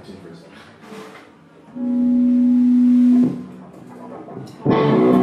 attention for a second.